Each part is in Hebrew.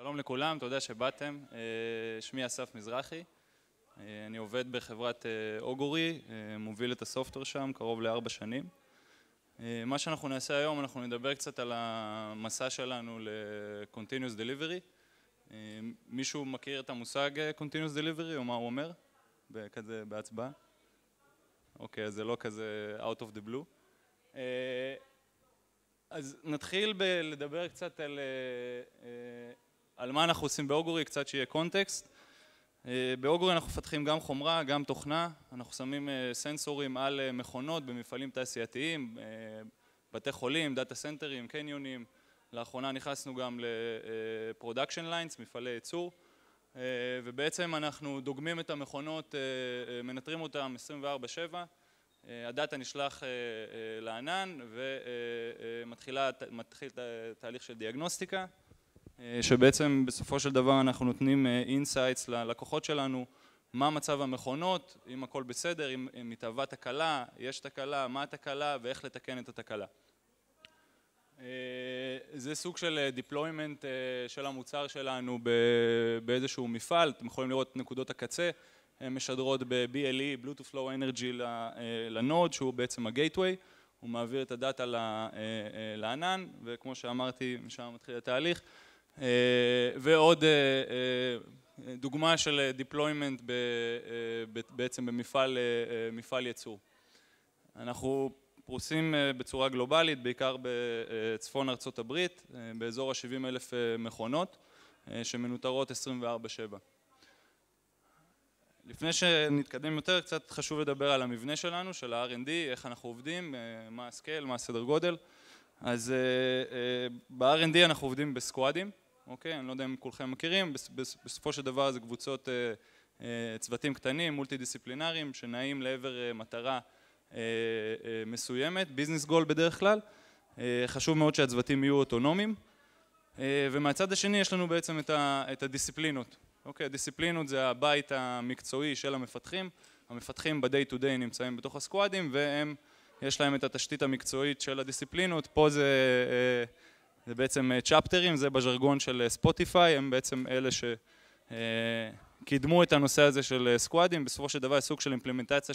שלום לכולם, תודה שבאתם. שמי אסף מזרחי, אני עובד בחברת אוגורי, מוביל את הסופטוור שם קרוב לארבע שנים. מה שאנחנו נעשה היום, אנחנו נדבר קצת על המסע שלנו ל-Continuous Delivery. מישהו מכיר את המושג Continuous Delivery או מה הוא אומר? כזה בהצבעה? אוקיי, אז זה לא כזה out of the blue. אז נתחיל בלדבר קצת על מה אנחנו עושים ב Augury, קצת שיהיה קונטקסט. ב Augury אנחנו מפתחים גם חומרה, גם תוכנה, אנחנו שמים סנסורים על מכונות במפעלים תעשייתיים, בתי חולים, data center ים, קניונים, לאחרונה נכנסנו גם ל production lines, מפעלי ייצור, ובעצם אנחנו דוגמים את המכונות, מנטרים אותן 24/7, ה data נשלח לענן ומתחיל תהליך של דיאגנוסטיקה, שבעצם בסופו של דבר אנחנו נותנים insights ללקוחות שלנו, מה מצב המכונות, אם הכל בסדר, אם מתהווה תקלה, יש תקלה, מה התקלה ואיך לתקן את התקלה. זה סוג של deployment של המוצר שלנו באיזשהו מפעל, אתם יכולים לראות את נקודות הקצה, הן משדרות ב-BLE, Bluetooth Low Energy לנוד, שהוא בעצם ה-Gateway, הוא מעביר את הדאטה לענן, וכמו שאמרתי, משם מתחיל התהליך. ועוד דוגמה של deployment בעצם במפעל ייצור. אנחנו פרוסים בצורה גלובלית, בעיקר בצפון ארצות הברית, באזור ה-70 אלף מכונות שמנוטרות 24/7. לפני שנתקדם יותר, קצת חשוב לדבר על המבנה שלנו, של ה-R&D, איך אנחנו עובדים, מה ה scale, מה הסדר גודל. אז ב-R&D אנחנו עובדים ב squad ים, אוקיי? אני לא יודע אם כולכם מכירים, בסופו של דבר זה קבוצות צוותים קטנים, מולטי דיסציפלינריים, שנעים לעבר מטרה מסוימת, business goal בדרך כלל. חשוב מאוד שהצוותים יהיו אוטונומיים. ומהצד השני יש לנו בעצם את הדיסציפלינות, אוקיי? הדיסציפלינות זה הבית המקצועי של המפתחים, המפתחים ב-day to day נמצאים בתוך הסקואדים והם, יש להם את התשתית המקצועית של הדיסציפלינות, פה זה בעצם צ'פטרים, זה בז'רגון של ספוטיפיי, הם בעצם אלה שקידמו את הנושא הזה של סקואדים, בסופו של דבר סוג של אימפלמנטציה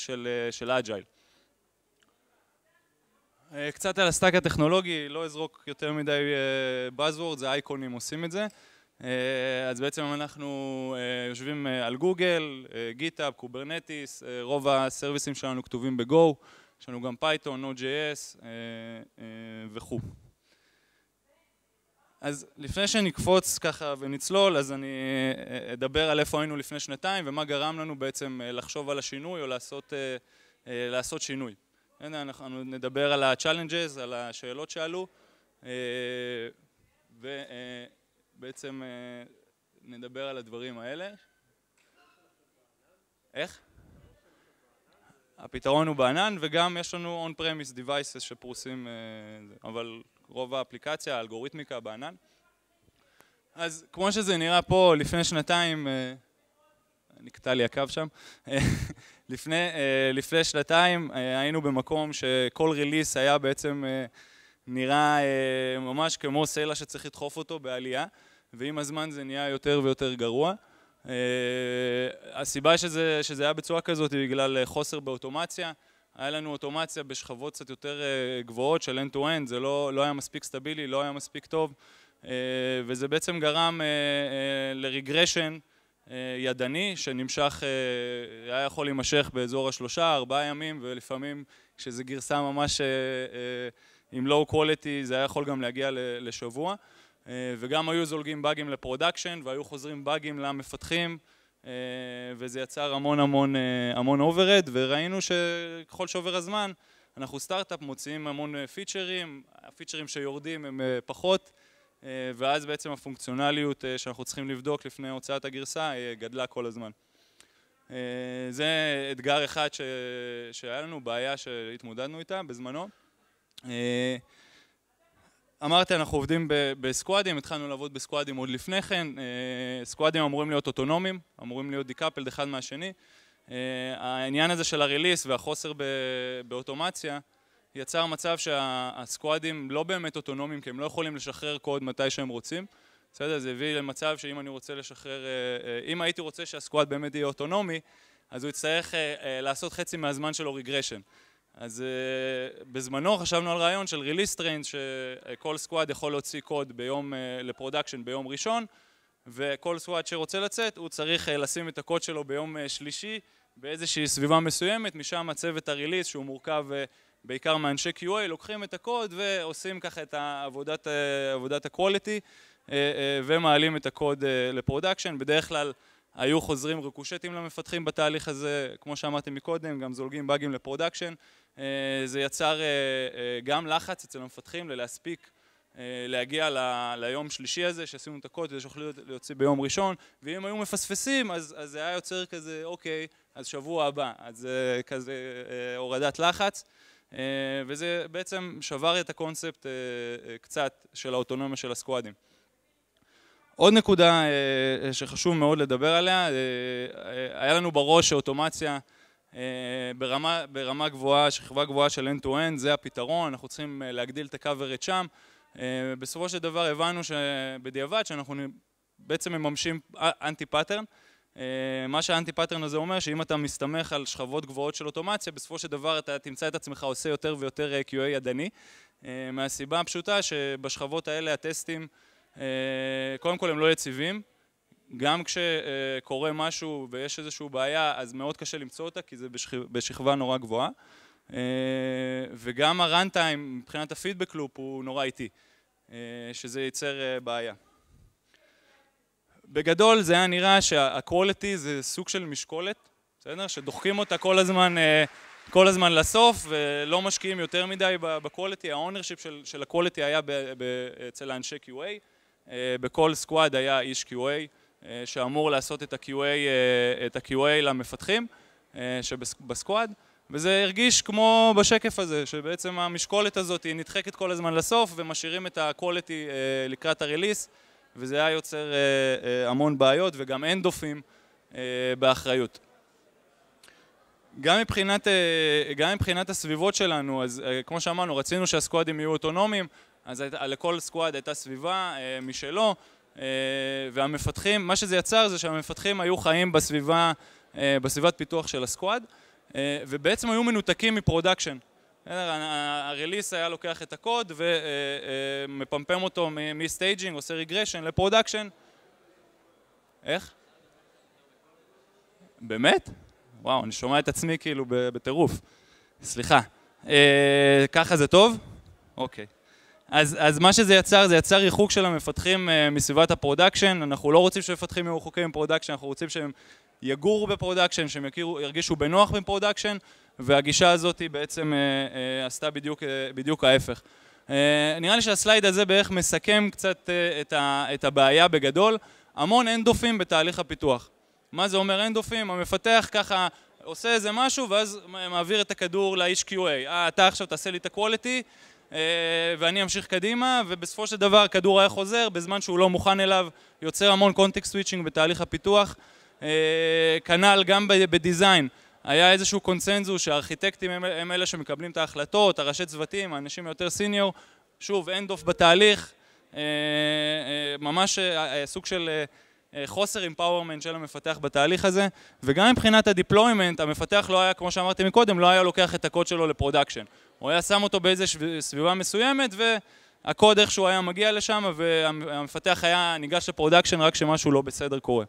של agile. קצת על ה stack הטכנולוגי, לא אזרוק יותר מדי Buzzwords, האייקונים עושים את זה. אז בעצם אנחנו יושבים על Google, GitHub, Kubernetes, רוב ה service ים שלנו כתובים ב-Go, יש לנו גם Python, Node.js וכו'. אז לפני שנקפוץ ככה ונצלול, אז אני אדבר על איפה היינו לפני שנתיים ומה גרם לנו בעצם לחשוב על השינוי או לעשות שינוי. אנחנו נדבר על ה-challenges, על השאלות שעלו ובעצם נדבר על הדברים האלה. איך? הפתרון הוא בענן וגם יש לנו on-premise devices שפרוסים, אבל רוב האפליקציה, האלגוריתמיקה בענן. אז כמו שזה נראה פה לפני שנתיים, נקטע לי הקו שם, לפני שנתיים היינו במקום שכל ריליס היה בעצם נראה ממש כמו סלע שצריך לדחוף אותו בעלייה ועם הזמן זה נהיה יותר ויותר גרוע. הסיבה שזה היה בצורה כזאת היא בגלל חוסר באוטומציה, היה לנו אוטומציה בשכבות קצת יותר גבוהות של end to end, זה לא היה מספיק סטבילי, לא היה מספיק טוב וזה בעצם גרם ל regression ידני שנמשך, היה יכול להימשך באזור השלושה, ארבעה ימים ולפעמים כשזה גרסה ממש עם low quality זה היה יכול גם להגיע לשבוע. וגם היו זולגים באגים ל production והיו חוזרים באגים למפתחים וזה יצר המון המון המון overhead וראינו שככל שעובר הזמן אנחנו סטארט-אפ מוציאים המון פיצ'רים, הפיצ'רים שיורדים הם פחות ואז בעצם הפונקציונליות שאנחנו צריכים לבדוק לפני הוצאת הגרסה גדלה כל הזמן. זה אתגר אחד שהיה לנו, בעיה שהתמודדנו איתה בזמנו. אמרתי אנחנו עובדים בסקואדים, התחלנו לעבוד בסקואדים עוד לפני כן, סקואדים אמורים להיות אוטונומיים, אמורים להיות decoupled אחד מהשני. העניין הזה של הריליס והחוסר באוטומציה יצר מצב שהסקואדים לא באמת אוטונומיים כי הם לא יכולים לשחרר קוד מתי שהם רוצים בסדר? זה הביא למצב שאם אני רוצה לשחרר, אם הייתי רוצה שה squad באמת יהיה אוטונומי, אז הוא יצטרך לעשות חצי מהזמן שלו regression. אז uh, בזמנו חשבנו על רעיון של release trains שכל squad יכול להוציא קוד ביום, uh, ל production ביום ראשון וכל squad שרוצה לצאת הוא צריך uh, לשים את הקוד שלו ביום uh, שלישי באיזושהי סביבה מסוימת, משם הצוות ה release שהוא מורכב uh, בעיקר מאנשי QA לוקחים את הקוד ועושים ככה את עבודת, uh, עבודת ה-quality uh, uh, ומעלים את הקוד uh, ל production, בדרך כלל היו חוזרים ריקושטים למפתחים בתהליך הזה, כמו שאמרתי מקודם, גם זולגים באגים ל production זה יצר אה, אה, גם לחץ אצל המפתחים ללהספיק להגיע ליום שלישי הזה שעשינו את הקוד כדי שיוכלו להוציא ביום ראשון ואם היו מפספסים אז, אז זה היה יוצר כזה אוקיי אז שבוע הבא אז כזה הורדת לחץ וזה בעצם שבר את הקונספט קצת של האוטונומיה של הסקואדים. עוד נקודה שחשוב מאוד לדבר עליה, היה לנו בראש שאוטומציה אה, ברמה, ברמה גבוהה, שכבה גבוהה של end-to-end, זה הפתרון, אנחנו צריכים אה, להגדיל את ה-coverage שם. אה, בסופו של דבר הבנו שבדיעבד שאנחנו בעצם מממשים anti-pattern. מה שה anti-pattern הזה אומר, שאם אתה מסתמך על שכבות גבוהות של אוטומציה, בסופו של דבר אתה תמצא את עצמך עושה יותר ויותר QA ידני. מהסיבה הפשוטה שבשכבות האלה הטסטים, קודם כל הם לא יציבים, גם כשקורה משהו ויש איזושהי בעיה, אז מאוד קשה למצוא אותה, כי זה בשכבה נורא גבוהה. אה, וגם ה runtime מבחינת ה feedback loop הוא נורא איטי, אה, שזה ייצר אה, בעיה. בגדול זה היה נראה שה quality זה סוג של משקולת, בסדר? שדוחקים אותה כל הזמן, כל הזמן לסוף ולא משקיעים יותר מדי ב quality, ה ownership של, של ה quality היה אצל האנשי QA, בכל squad היה איש QA, שאמור לעשות את ה-QA, אה, את ה-QA למפתחים אה, שבסקואד וזה הרגיש כמו בשקף הזה, שבעצם המשקולת הזאת היא נדחקת כל הזמן לסוף ומשאירים את ה-quality לקראת ה-release וזה היה יוצר המון בעיות וגם אנדופים באחריות. גם מבחינת, גם מבחינת הסביבות שלנו, אז כמו שאמרנו, רצינו שהסקואדים יהיו אוטונומיים, אז לכל סקואד הייתה סביבה משלו, אה, והמפתחים, מה שזה יצר זה שהמפתחים היו חיים בסביבה, אה, בסביבת פיתוח של ה squad אה, ובעצם היו מנותקים מ production. ה release היה לוקח את הקוד ומפמפם אותו מ staging, עושה regression ל production. איך? באמת? וואו, אני שומע את עצמי כאילו בטירוף. סליחה. ככה זה טוב? אוקיי. אז, אז מה שזה יצר, זה יצר ריחוק של המפתחים uh, מסביבת ה production, אנחנו לא רוצים שמפתחים יהיו רחוקים מ production, אנחנו רוצים שהם יגורו ב production, שהם יכירו, ירגישו בנוח ב production, והגישה הזאת היא בעצם uh, uh, עשתה בדיוק, uh, בדיוק ההפך. Uh, נראה לי שה slide הזה בערך מסכם קצת uh, את, ה, את הבעיה בגדול, המון הנדאופים בתהליך הפיתוח. מה זה אומר הנדאופים? המפתח ככה עושה איזה משהו ואז מעביר את הכדור לאיש QA. אה, אתה עכשיו תעשה לי את ה-quality, ואני אמשיך קדימה, ובסופו של דבר הכדור היה חוזר, בזמן שהוא לא מוכן אליו, יוצר המון context switching בתהליך הפיתוח. אה, כנ"ל גם ב design, היה איזשהו קונצנזוס שהארכיטקטים הם, הם אלה שמקבלים את ההחלטות, הראשי צוותים, האנשים היותר senior, שוב, handoff בתהליך, אה, ממש סוג של חוסר empowerment של המפתח בתהליך הזה, וגם מבחינת ה deployment, המפתח לא היה, כמו שאמרתי מקודם, לא היה לוקח את הקוד שלו ל production. הוא היה שם אותו באיזו סביבה מסוימת והקוד איכשהו היה מגיע לשם והמפתח היה ניגש ל production רק כשמשהו לא בסדר קורה.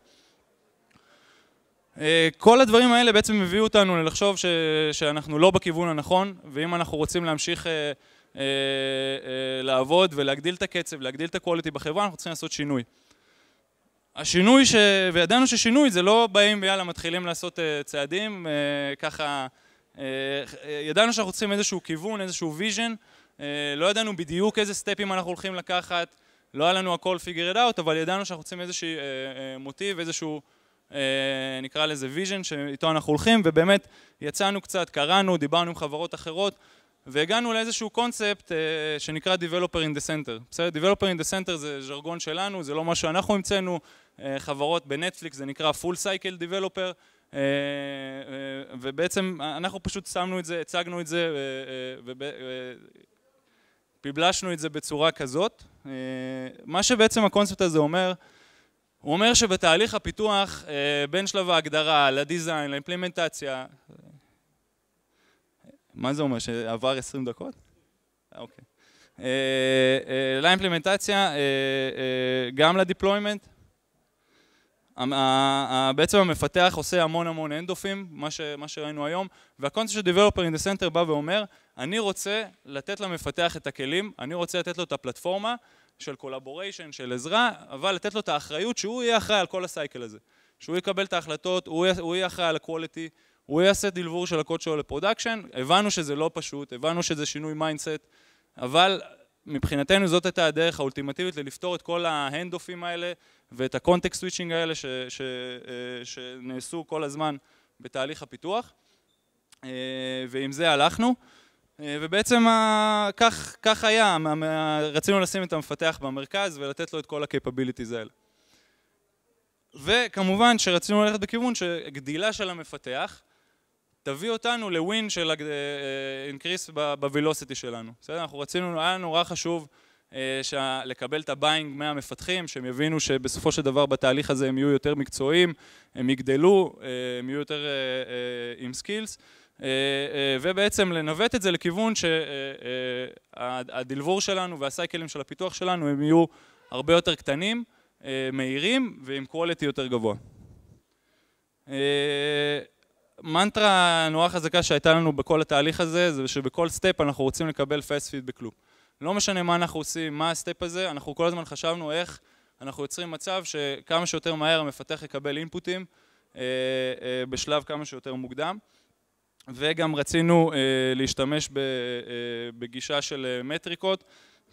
אה, כל הדברים האלה בעצם הביאו אותנו לחשוב ש, שאנחנו לא בכיוון הנכון ואם אנחנו רוצים להמשיך אה, אה, לעבוד ולהגדיל את הקצב, להגדיל את ה quality בחברה, אנחנו צריכים לעשות שינוי. השינוי, ש... וידענו ששינוי זה לא באים ויאללה מתחילים לעשות צעדים ככה ידענו שאנחנו צריכים איזשהו כיוון, איזשהו vision, אה, לא ידענו בדיוק איזה סטפים אנחנו הולכים לקחת, לא היה לנו הכל figure it out, אבל ידענו שאנחנו צריכים איזשהו אה, מוטיב, איזשהו נקרא לזה vision שאיתו אנחנו הולכים, ובאמת יצאנו קצת, קראנו, דיברנו עם חברות אחרות, והגענו לאיזשהו קונספט שנקרא Developer in the Center. בסדר? Developer in the Center זה ז'רגון שלנו, זה לא מה שאנחנו המצאנו, חברות בנטפליקס זה נקרא Full Cycle Developer, אה, אה, ובעצם אנחנו פשוט שמנו את זה, הצגנו את זה, פיבלשנו את זה בצורה כזאת. מה שבעצם הקונספט הזה אומר, הוא אומר שבתהליך הפיתוח, בין שלב ההגדרה לדיזיין, לאימפלימנטציה, מה זה אומר, שעבר 20 דקות? אוקיי. לאימפלימנטציה, גם ל deployment, בעצם המפתח עושה המון המון הנדאופים, מה, שראינו היום, והקונספט של Developer in the Center בא ואומר, אני רוצה לתת למפתח את הכלים, אני רוצה לתת לו את הפלטפורמה של collaboration, של עזרה, אבל לתת לו את האחריות שהוא יהיה אחראי על כל ה cycle הזה. שהוא יקבל את ההחלטות, הוא יהיה, אחראי על ה quality, הוא יעשה deliver של הקוד שלו ל production, הבנו שזה לא פשוט, הבנו שזה שינוי mindset, אבל מבחינתנו זאת הייתה הדרך האולטימטיבית ללפתור את כל ההנדאופים האלה ואת ה context switching האלה ש, ש, אה, שנעשו כל הזמן בתהליך הפיתוח אה, ועם זה הלכנו אה, ובעצם כך, כך היה, רצינו לשים את המפתח במרכז ולתת לו את כל ה capabilities האלה וכמובן שרצינו ללכת בכיוון שגדילה של המפתח תביא אותנו ל win של increase ב velocity שלנו. בסדר? אנחנו רצינו, היה נורא חשוב לקבל את ה buy-in מהמפתחים, שהם יבינו שבסופו של דבר בתהליך הזה הם יהיו יותר מקצועיים, הם יגדלו, אה, הם יהיו יותר אה, עם skills, ובעצם לנווט את זה לכיוון שה deliver שלנו והסייקלים של הפיתוח שלנו הם יהיו הרבה יותר קטנים, מהירים ועם quality יותר גבוה. מנטרה נורא חזקה שהייתה לנו בכל התהליך הזה, זה שבכל step אנחנו רוצים לקבל fast feedback loop. לא משנה מה אנחנו עושים, מה ה step הזה, אנחנו כל הזמן חשבנו איך אנחנו יוצרים מצב שכמה שיותר מהר המפתח יקבל input ים אה, אה, בשלב כמה שיותר מוקדם. וגם רצינו אה, להשתמש ב, אה, בגישה של אה, מטריקות,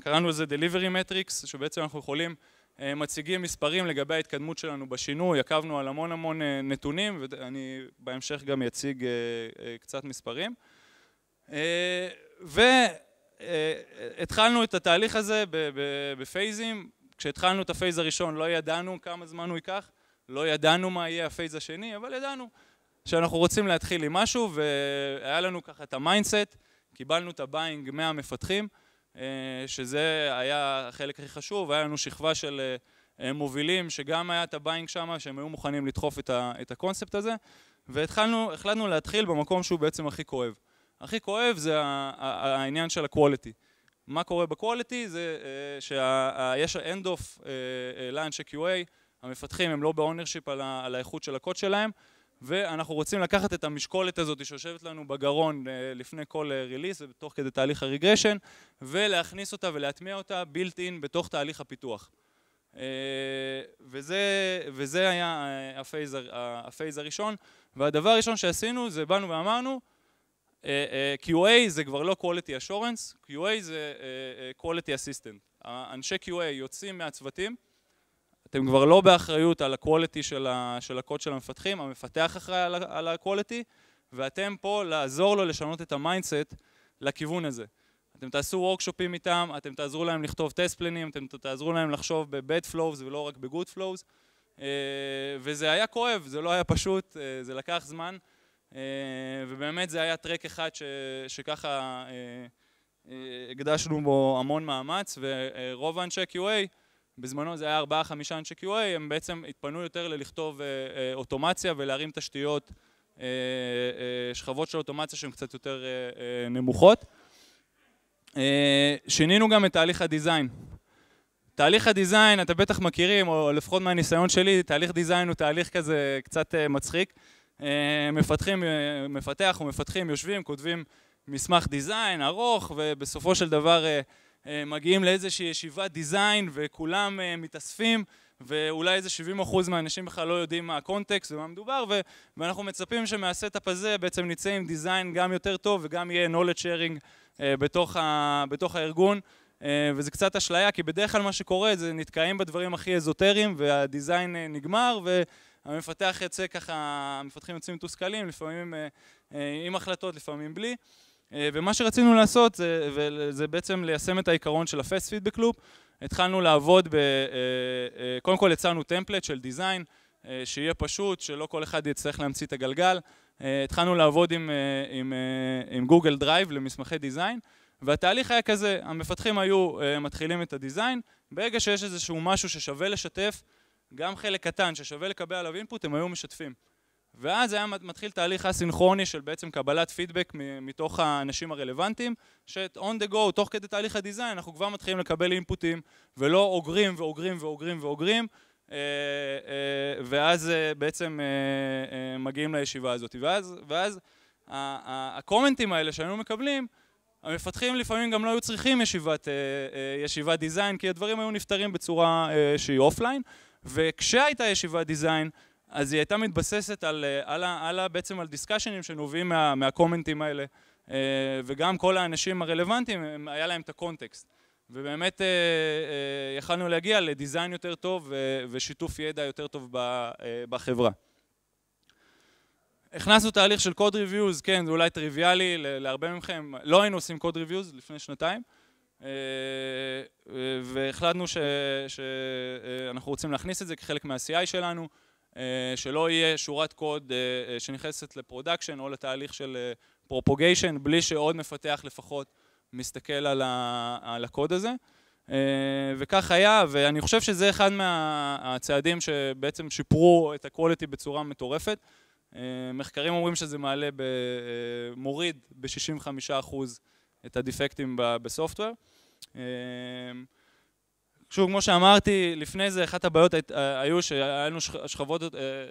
קראנו לזה Delivery Metrics, שבעצם אנחנו יכולים אה, מציגים מספרים לגבי ההתקדמות שלנו בשינוי, עקבנו על המון המון אה, נתונים ואני בהמשך גם אציג אה, קצת מספרים. והתחלנו את התהליך הזה ב phase ים, כשהתחלנו את ה phase הראשון לא ידענו כמה זמן הוא ייקח, לא ידענו מה יהיה ה phase השני, אבל ידענו שאנחנו רוצים להתחיל עם משהו והיה לנו ככה את ה mindset, קיבלנו את ה buy-in מהמפתחים אה, שזה היה החלק הכי חשוב, היה לנו שכבה של אה, מובילים שגם היה את ה buy-in שם, שהם היו מוכנים לדחוף את הקונספט הזה, והתחלנו, החלטנו להתחיל במקום שהוא בעצם הכי כואב. הכי כואב זה העניין של ה quality. מה קורה ב quality זה אה, שיש hand-off לאנשי QA, המפתחים הם לא ב ownership על האיכות של הקוד שלהם, ואנחנו רוצים לקחת את המשקולת הזאת שיושבת לנו בגרון אה, לפני כל release אה, ותוך כדי תהליך ה regression ולהכניס אותה ולהטמיע אותה built-in בתוך תהליך הפיתוח. אה, וזה, וזה היה ה phase הראשון והדבר הראשון שעשינו זה באנו ואמרנו QA זה כבר לא quality assurance, QA זה quality assistant. אנשי QA יוצאים מהצוותים אתם כבר לא באחריות על ה quality של, של הקוד של המפתחים, המפתח אחראי על ה quality, ואתם פה לעזור לו לשנות את ה mindset לכיוון הזה. אתם תעשו workshop ים איתם, אתם תעזרו להם לכתוב test plan ים, אתם תעזרו להם לחשוב ב-bad flows ולא רק ב-good flows, אה, וזה היה כואב, זה לא היה פשוט, אה, זה לקח זמן, אה, ובאמת זה היה טרק אחד ש, שככה הקדשנו בו המון מאמץ, ורוב האנשי QA בזמנו זה היה ארבעה חמישה אנשי QA, הם בעצם התפנו יותר ללכתוב אה, אה, אוטומציה ולהרים תשתיות, אה, שכבות של אוטומציה שהן קצת יותר נמוכות. שינינו גם את תהליך הדיזיין. תהליך ה design, אתם בטח מכירים, או לפחות מהניסיון שלי, תהליך design הוא תהליך כזה קצת מצחיק. מפתחים, מפתח ומפתחים יושבים, כותבים מסמך design ארוך, ובסופו של דבר אה, מגיעים לאיזושהי ישיבת design וכולם אה, מתאספים ואולי איזה 70% מהאנשים בכלל לא יודעים מה ה context ומה מדובר ואנחנו מצפים שמה setup הזה בעצם נצא עם design גם יותר טוב וגם יהיה knowledge sharing אה, בתוך, ה- בתוך הארגון. וזה קצת אשליה כי בדרך כלל מה שקורה זה נתקעים בדברים הכי אזוטריים והדיזיין נגמר והמפתח יוצא ככה, המפתחים יוצאים מתוסכלים לפעמים עם החלטות לפעמים בלי אה, ומה שרצינו לעשות זה, זה בעצם ליישם את העיקרון של ה-Fast Feedback Loop. התחלנו לעבוד, ב, אה, אה, קודם כל יצרנו טמפלט של דיזיין, שיהיה פשוט, שלא כל אחד יצטרך להמציא את הגלגל. התחלנו לעבוד עם, עם, עם Google Drive למסמכי design, והתהליך היה כזה, המפתחים היו מתחילים את ה design, ברגע שיש איזשהו משהו ששווה לשתף, גם חלק קטן ששווה לקבל עליו input, הם היו משתפים. ואז היה מתחיל תהליך הסינכרוני של בעצם קבלת פידבק מתוך האנשים הרלוונטיים, ש- on the go, תוך כדי תהליך ה design, אנחנו כבר מתחילים לקבל input ים, ולא אוגרים ואוגרים ואוגרים ואוגרים, אה, אה, ואז אה, בעצם מגיעים לישיבה הזאת. ואז, ואז ה comment ים האלה שהיינו מקבלים, המפתחים לפעמים גם לא היו צריכים ישיבת, ישיבת design, כי הדברים היו נפתרים בצורה שהיא offline, וכשהייתה ישיבת design, אז היא הייתה מתבססת על, על, על, בעצם על discussion ים שנובעים מה, מה comment ים האלה, וגם כל האנשים הרלוונטיים, היה להם את ה context. ובאמת יכלנו להגיע ל design יותר טוב ושיתוף ידע יותר טוב בחברה. הכנסנו תהליך של code reviews, כן, זה אולי טריוויאלי להרבה מכם, לא היינו עושים code reviews לפני שנתיים, והחלטנו שאנחנו רוצים להכניס את זה כחלק מה-CI שלנו, שלא יהיה שורת קוד שנכנסת ל production או לתהליך של פרופוגיישן, בלי שעוד מפתח לפחות מסתכל על, ה, על הקוד הזה, וכך היה, ואני חושב שזה אחד מהצעדים שבעצם שיפרו את ה-quality בצורה מטורפת. מחקרים אומרים שזה מעלה, מוריד ב-65% את הדיפקטים בסופטוור. שוב, כמו שאמרתי, לפני זה אחת הבעיות היו שהיה לנו שכבות,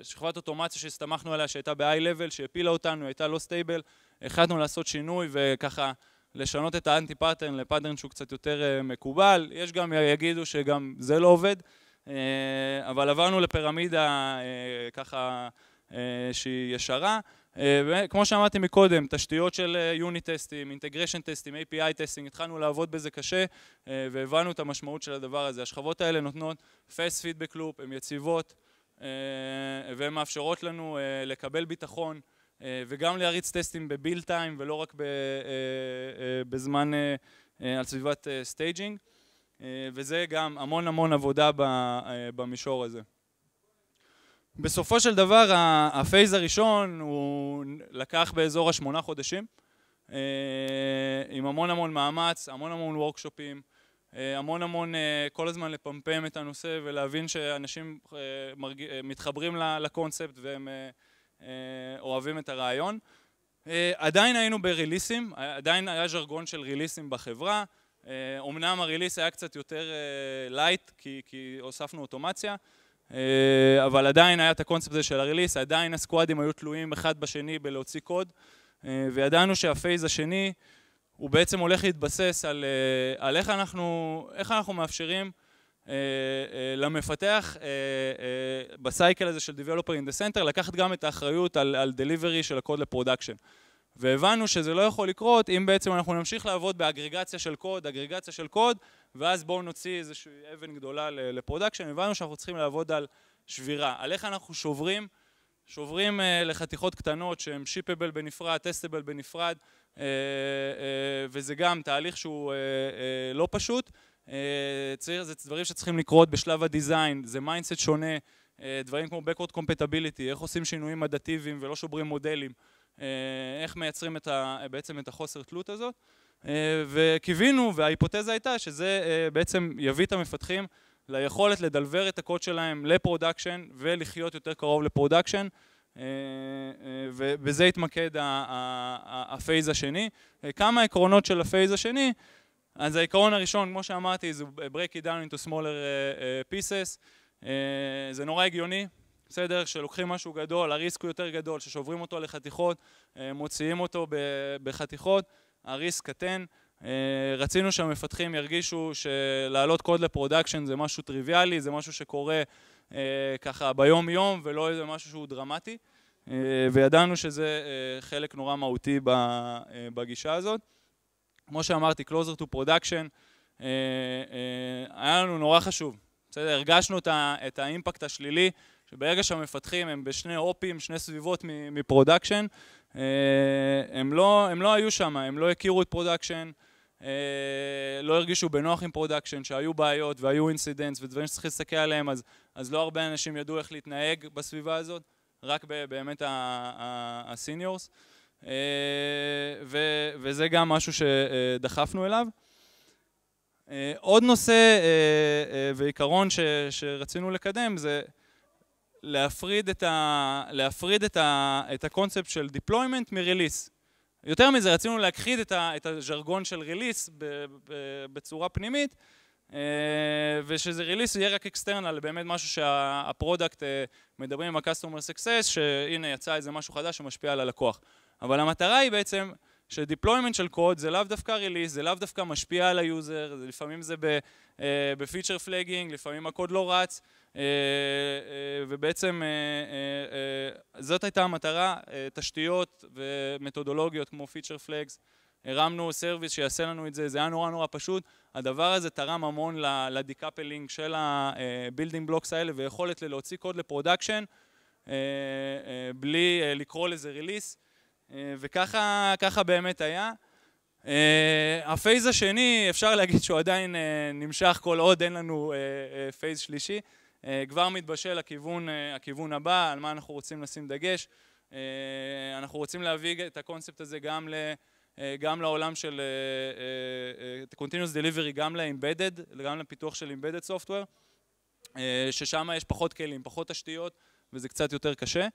שכבת אוטומציה שהסתמכנו עליה שהייתה ב-high level, שהפילה אותנו, הייתה לא stable, החלטנו לעשות שינוי וככה לשנות את ה anti-pattern ל pattern שהוא קצת יותר מקובל, יש גם יגידו שגם זה לא עובד, אבל עברנו לפירמידה ככה שהיא ישרה, וכמו שאמרתי מקודם, תשתיות של unit test ים, integration test ים, API testing, התחלנו לעבוד בזה קשה והבנו את המשמעות של הדבר הזה. השכבות האלה נותנות fast feedback loop, הן יציבות והן מאפשרות לנו לקבל ביטחון וגם להריץ טסטים ב build time ולא רק בזמן על סביבת staging וזה גם המון המון עבודה במישור הזה. בסופו של דבר ה phase הראשון הוא לקח באזור השמונה חודשים עם המון המון מאמץ, המון המון workshop ים, המון המון כל הזמן לפמפם את הנושא ולהבין שאנשים מתחברים לקונספט והם אוהבים את הרעיון. עדיין היינו ב release ים, עדיין היה ז'רגון של release ים בחברה, אמנם ה release היה קצת יותר light כי, כי הוספנו אוטומציה, אבל עדיין היה את הקונספט הזה של ה release, עדיין ה squad ים היו תלויים אחד בשני בלהוציא קוד, וידענו שה phase השני הוא בעצם הולך להתבסס על, על איך, אנחנו, איך אנחנו מאפשרים למפתח ב cycle הזה של Developer in the Center לקחת גם את האחריות על, על delivery של הקוד ל production. והבנו שזה לא יכול לקרות אם בעצם אנחנו נמשיך לעבוד באגרגציה של קוד, אגרגציה של קוד, ואז בואו נוציא איזושהי אבן גדולה ל production, הבנו שאנחנו צריכים לעבוד על שבירה, על איך אנחנו שוברים, שוברים לחתיכות קטנות שהן shippable בנפרד, testable בנפרד, וזה גם תהליך שהוא לא פשוט, זה דברים שצריכים לקרות בשלב ה design, זה mindset שונה, דברים כמו Backward Compatibility, איך עושים שינויים אדיטיביים ולא שוברים מודלים, איך מייצרים את ה, בעצם את החוסר תלות הזאת, וקיווינו וההיפותזה הייתה שזה בעצם יביא את המפתחים ליכולת לדלבר את הקוד שלהם ל production ולחיות יותר קרוב ל production. ובזה התמקד ה phase השני. כמה עקרונות של ה phase השני, אז העיקרון הראשון, כמו שאמרתי, זה break it down into smaller pieces, זה נורא הגיוני, בסדר? שלוקחים משהו גדול, ה risk הוא יותר גדול, ששוברים אותו לחתיכות, מוציאים אותו בחתיכות, ה risk קטן. רצינו שהמפתחים ירגישו שלהעלות קוד ל production זה משהו טריוויאלי, זה משהו שקורה ככה ביום יום ולא איזה משהו שהוא דרמטי, וידענו שזה חלק נורא מהותי בגישה הזאת. כמו שאמרתי, closer to production, היה לנו נורא חשוב, בסדר? הרגשנו את ה impact השלילי שברגע שהמפתחים הם בשני הופים, שני סביבות מ production, הם לא, הם לא היו שם, הם לא הכירו את production, לא הרגישו בנוח עם production, שהיו בעיות והיו incidents ודברים שצריך להסתכל עליהם, אז, אז לא הרבה אנשים ידעו איך להתנהג בסביבה הזאת, רק באמת הסיניורס. וזה גם משהו שדחפנו אליו. עוד נושא ועיקרון שרצינו לקדם זה להפריד את, ה, להפריד את, ה, את הקונספט של deployment מ-release. יותר מזה, רצינו להכחיד את, ה, את הז'רגון של release בצורה פנימית, אה, ושזה release יהיה רק external, באמת משהו שה product אה, מדברים עם ה-customer success, שהנה יצא איזה משהו חדש שמשפיע על הלקוח. אבל המטרה היא בעצם ש deployment של קוד זה לאו דווקא release, זה לאו דווקא משפיע על ה user, לפעמים זה ב feature flagging, לפעמים הקוד לא רץ, אה, אה, ובעצם אה, זאת הייתה המטרה, תשתיות ומתודולוגיות כמו feature flags, הרמנו service שיעשה לנו את זה, זה היה נורא נורא פשוט, הדבר הזה תרם המון ל decoupling של ה building blocks האלה ויכולת להוציא קוד ל production בלי לקרוא לזה release. וככה באמת היה. ה phase השני, אפשר להגיד שהוא עדיין נמשך כל עוד אין לנו phase שלישי. כבר מתבשל הכיוון, הכיוון הבא, על מה אנחנו רוצים לשים דגש. אנחנו רוצים להביא את הקונספט הזה גם, ל, גם לעולם של Continuous Delivery, גם ל-Embedded, גם לפיתוח של Embedded Software, ששם יש פחות כלים, פחות תשתיות, וזה קצת יותר קשה.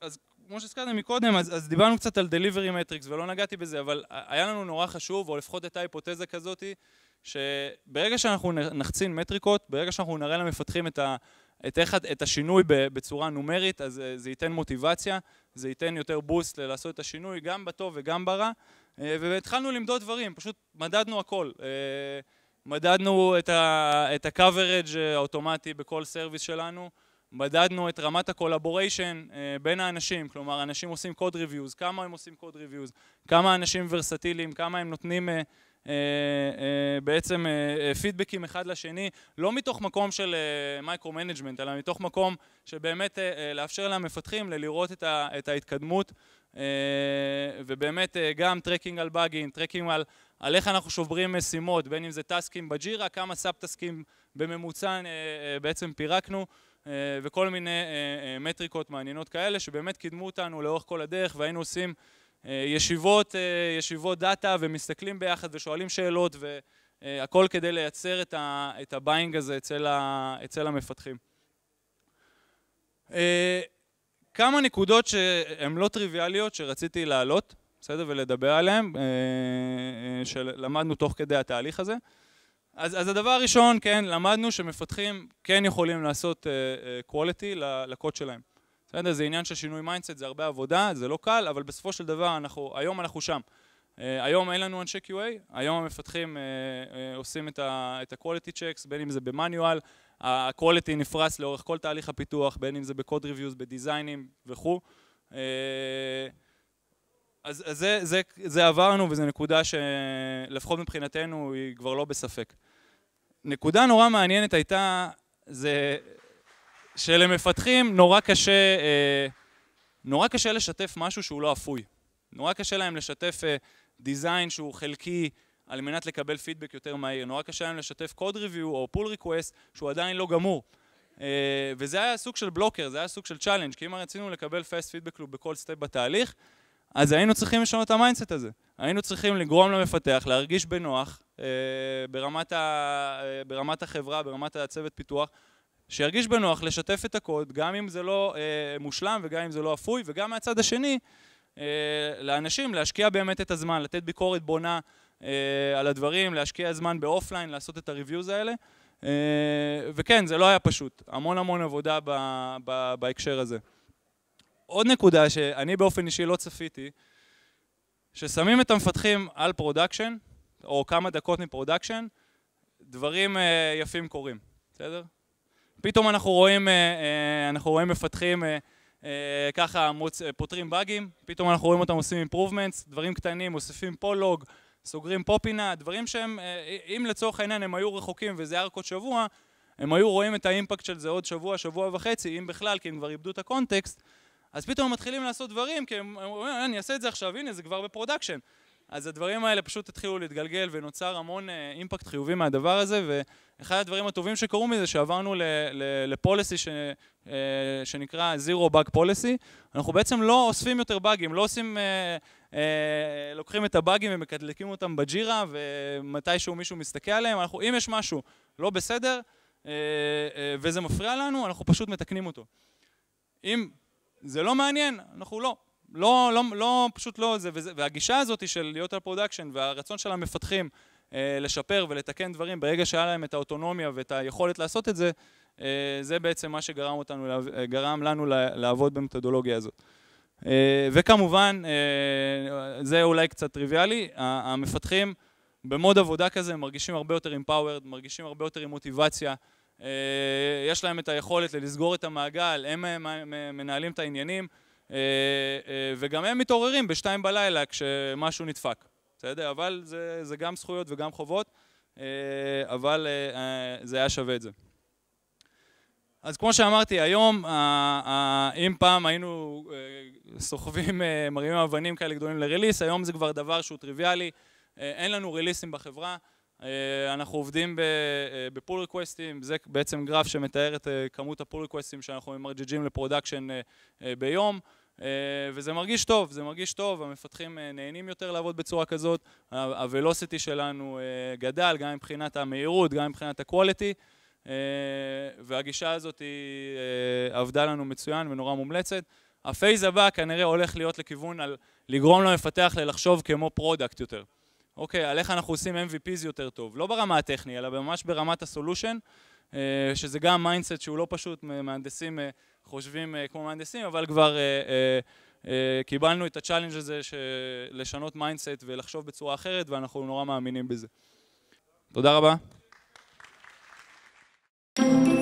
אז כמו שהזכרתם מקודם, אז, אז דיברנו קצת על Delivery Metrics ולא נגעתי בזה, אבל היה לנו נורא חשוב, או לפחות הייתה היפותזה כזאתי, שברגע שאנחנו נחצין מטריקות, ברגע שאנחנו נראה למפתחים את, ה, את, איך, את השינוי בצורה נומרית, אז זה ייתן מוטיבציה, זה ייתן יותר boost לעשות את השינוי, גם בטוב וגם ברע, אה, והתחלנו למדוד דברים, פשוט מדדנו הכל. אה, מדדנו את ה-coverage האוטומטי בכל service שלנו, מדדנו את רמת ה collaboration בין האנשים, כלומר אנשים עושים code reviews, כמה הם עושים code reviews, כמה אנשים ורסטיליים, כמה הם נותנים אה, אה, בעצם פידבקים אה, אחד לשני, לא מתוך מקום של micro-management, אלא מתוך מקום שבאמת לאפשר למפתחים לראות את ההתקדמות ובאמת גם tracking על באגים, tracking על, על איך אנחנו שוברים משימות, בין אם זה טסקים בג'ירה, כמה sub טסקים בממוצע בעצם פירקנו וכל מיני מטריקות מעניינות כאלה שבאמת קידמו אותנו לאורך כל הדרך והיינו עושים אה, ישיבות, אה, ישיבות דאטה ומסתכלים ביחד ושואלים שאלות והכל כדי לייצר את ה buy-in הזה אצל, המפתחים. אה, כמה נקודות שהן לא טריוויאליות שרציתי להעלות, בסדר? ולדבר עליהן, שלמדנו תוך כדי התהליך הזה. אז, אז הדבר הראשון, כן, למדנו שמפתחים כן יכולים לעשות quality לקוד שלהם. בסדר? זה עניין של שינוי mindset, זה הרבה עבודה, זה לא קל, אבל בסופו של דבר אנחנו, היום אנחנו שם. Uh, היום אין לנו אנשי QA, היום המפתחים uh, uh, עושים את ה-quality checks, בין אם זה במאניואל, ה-quality נפרס לאורך כל תהליך הפיתוח, בין אם זה ב-code reviews, בדיזיינים וכו'. Uh, אז, אז זה, זה, זה עברנו וזו נקודה שלפחות מבחינתנו היא כבר לא בספק. נקודה נורא מעניינת הייתה, זה שלמפתחים נורא קשה, אה, נורא קשה לשתף משהו שהוא לא אפוי. נורא קשה להם לשתף design שהוא חלקי על מנת לקבל פידבק יותר מהיר. נורא קשה להם לשתף code review או pull request שהוא עדיין לא גמור. אה, וזה היה סוג של blocker, זה היה סוג של challenge, כי אם רצינו לקבל fast feedback loop בכל step בתהליך, אז היינו צריכים לשנות את ה mindset הזה. היינו צריכים לגרום למפתח להרגיש בנוח ברמת, ה, אה, ברמת החברה, ברמת הצוות פיתוח, שירגיש בנוח לשתף את הקוד, גם אם זה לא אה, מושלם וגם אם זה לא אפוי, וגם מהצד השני, אה, לאנשים להשקיע באמת את הזמן, לתת ביקורת בונה אה, על הדברים, להשקיע זמן ב offline, לעשות את ה reviews האלה. אה, וכן, זה לא היה פשוט, המון המון עבודה ב, ב, בהקשר הזה. עוד נקודה שאני באופן אישי לא צפיתי, ששמים את המפתחים על production, או כמה דקות מ production, דברים אה, יפים קורים, בסדר? פתאום אנחנו רואים, אה, אה, אנחנו רואים מפתחים אה, ככה פותרים באגים, פתאום אנחנו רואים אותם עושים improvements, דברים קטנים, מוסיפים פה log, סוגרים פה פינה, דברים שהם, אם לצורך העניין הם היו רחוקים וזה היה רק עוד שבוע, הם היו רואים את ה impact של זה עוד שבוע, שבוע וחצי, אם בכלל, כי הם כבר איבדו את ה context, אז פתאום הם מתחילים לעשות דברים, כי הם אומרים, אני אעשה את זה עכשיו, הנה, זה כבר ב production. אז הדברים האלה פשוט התחילו להתגלגל ונוצר המון אימפקט חיובי מהדבר הזה ואחד הדברים הטובים שקרו מזה שעברנו לפוליסי שנקרא Zero Bug Policy אנחנו בעצם לא אוספים יותר באגים, לא עושים, לוקחים את הבאגים ומקדלקים אותם בג'ירה ומתישהו מישהו מסתכל עליהם, אנחנו, אם יש משהו לא בסדר וזה מפריע לנו, אנחנו פשוט מתקנים אותו. אם זה לא מעניין, אנחנו לא. לא, לא, לא, פשוט לא זה, והגישה הזאת של להיות על production והרצון של המפתחים אה, לשפר ולתקן דברים ברגע שהיה להם את האוטונומיה ואת היכולת לעשות את זה, אה, זה בעצם מה שגרם אותנו, גרם לנו לעבוד במתודולוגיה הזאת. אה, וכמובן, אה, זה אולי קצת טריוויאלי, המפתחים במוד עבודה כזה מרגישים הרבה יותר empowered, מרגישים הרבה יותר עם מוטיבציה, אה, יש להם את היכולת לסגור את המעגל, הם מנהלים את העניינים אה, אה, וגם הם מתעוררים בשתיים בלילה כשמשהו נדפק, בסדר? אבל זה, זה גם זכויות וגם חובות, אבל זה היה שווה את זה. אז כמו שאמרתי, היום, אם פעם היינו סוחבים, מרימים אבנים כאלה גדולים לריליס, היום זה כבר דבר שהוא טריוויאלי, אין לנו ריליסים בחברה, אה, אנחנו עובדים אה, ב pull request ים, זה בעצם גרף שמתאר את אה, כמות ה pull request ים שאנחנו ממרג'ים ל production ביום וזה מרגיש טוב, זה מרגיש טוב, המפתחים נהנים יותר לעבוד בצורה כזאת, ה velocity שלנו גדל גם מבחינת המהירות, גם מבחינת ה quality והגישה הזאת היא עבדה לנו מצוין ונורא מומלצת. ה phase הבא כנראה הולך להיות לכיוון על לגרום למפתח ללחשוב כמו product יותר. אוקיי, על איך אנחנו עושים MVPs יותר טוב, לא ברמה הטכני, אלא ממש ברמת ה solution, אה, שזה גם mindset שהוא לא פשוט, מהנדסים אה, חושבים אה, כמו מהנדסים, אבל כבר אה, אה, קיבלנו את ה challenge הזה לשנות mindset ולחשוב בצורה אחרת, ואנחנו נורא מאמינים בזה. תודה רבה. thank you